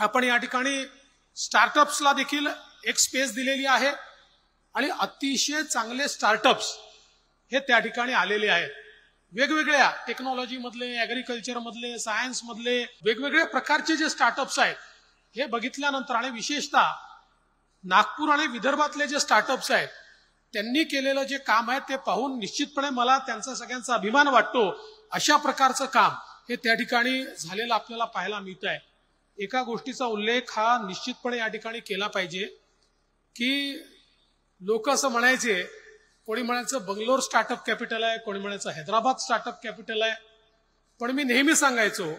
आपण या ठिकाणी स्टार्टअप्सला देखील एक स्पेस दिलेली आहे आणि अतिशय चांगले स्टार्टअप्स हे त्या ठिकाणी आलेले आहेत. वेगवेगळ्या टेक्नॉलॉजीमधले मधले सायन्समधले वेगवेगळ्या प्रकारचे जे स्टार्टअप्स आहेत हे बघितल्यानंतर आणि विशेषतः नागपूर आणि विदर्भातले जे स्टार्टअप्स आहेत त्यांनी केलेलं जे काम आहे ते पाहून निश्चितपणे मला त्यांचा सगळ्यांचा अभिमान वाटतो. अशा प्रकारचं काम हे त्या ठिकाणी झालेलं आपल्याला पाहायला मिळत आहे एका गोष्टीचा उल्लेख हा निश्चितपणे या ठिकाणी केला पाहिजे की लोक असं म्हणायचे कोणी म्हणायचं बंगलोर स्टार्टअप कॅपिटल आहे कोणी म्हणायचं हैदराबाद स्टार्टअप कॅपिटल आहे. पण मी नेहमी सांगायचो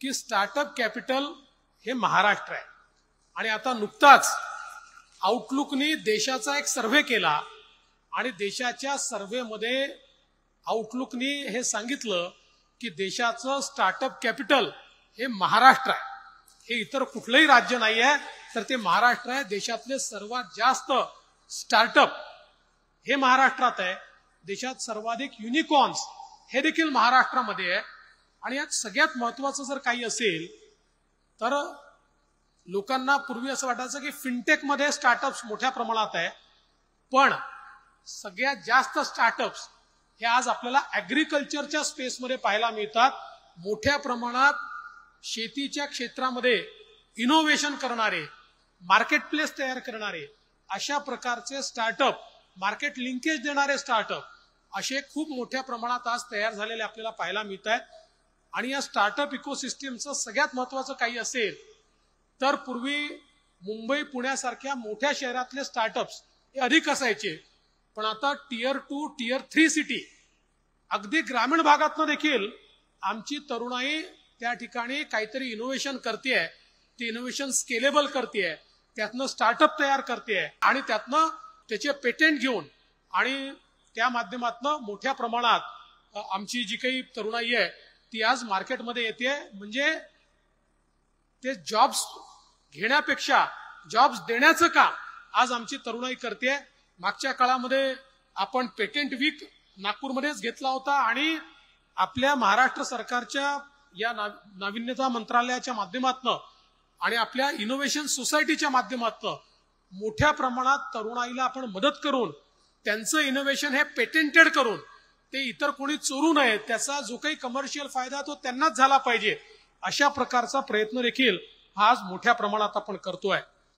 की स्टार्टअप कॅपिटल हे महाराष्ट्र आहे. आणि आता नुकताच आउटलुकनी देशाचा एक सर्व्हे केला आणि देशाच्या सर्व्हेमध्ये आउटलुकनी हे सांगितलं की देशाचं स्टार्टअप कॅपिटल हे महाराष्ट्र आहे. हे इतर कुठलंही राज्य नाही आहे तर ते महाराष्ट्र आहे. देशातले सर्वात जास्त स्टार्टअप हे महाराष्ट्रात आहे. देशात सर्वाधिक युनिकॉर्न्स हे देखील महाराष्ट्रामध्ये आहे. आणि यात सगळ्यात महत्वाचं जर काही असेल तर लोकांना पूर्वी असं वाटायचं की फिनटेकमध्ये स्टार्टअप्स मोठ्या प्रमाणात आहे. पण सगळ्यात जास्त स्टार्टअप्स हे आज आपल्याला ऍग्रिकल्चरच्या स्पेसमध्ये पाहायला मिळतात. मोठ्या प्रमाणात शेतीच्या क्षेत्रामध्ये इनोव्हेशन करणारे मार्केट प्लेस तयार करणारे अशा प्रकारचे स्टार्टअप मार्केट लिंकेज देणारे स्टार्टअप असे खूप मोठ्या प्रमाणात आज तयार झालेले आपल्याला पाहायला मिळत आहेत आणि या स्टार्टअप इकोसिस्टीमचं सगळ्यात महत्वाचं काही असेल तर पूर्वी मुंबई पुण्यासारख्या मोठ्या शहरातले स्टार्टअप्स हे अधिक असायचे. पण आता tier two tier three city अगदी ग्रामीण भागातनं देखील आमची तरुणाई त्या ठिकाणी काहीतरी इनोव्हेशन करते ते इनोव्हेशन स्केलेबल करते त्यातनं स्टार्टअप तयार करते आणि त्यातनं त्याचे पेटेंट घेऊन आणि त्या माध्यमातनं मोठ्या प्रमाणात आमची जी काही तरुणाई आहे ती आज मार्केटमध्ये येते. म्हणजे ते जॉब्स घेण्यापेक्षा जॉब्स देण्याचं काम आज आमची तरुणाई करते मागच्या काळामध्ये आपण पेटेंट वीक नागपूरमध्येच घेतला होता आणि आपल्या महाराष्ट्र सरकारच्या या नाविन्यता मंत्रालयाच्या माध्यमातनं आणि आपल्या इनोव्हेशन सोसायटीच्या माध्यमातनं मोठ्या प्रमाणात तरुणाईला आपण मदत करून त्यांचं इनोव्हेशन हे पेटेंटेड करून ते इतर कोणी चोरू नये त्याचा जो काही कमर्शियल फायदा तो त्यांनाच झाला पाहिजे अशा प्रकारचा प्रयत्न देखील आज मोठ्या प्रमाणात आपण करतोय.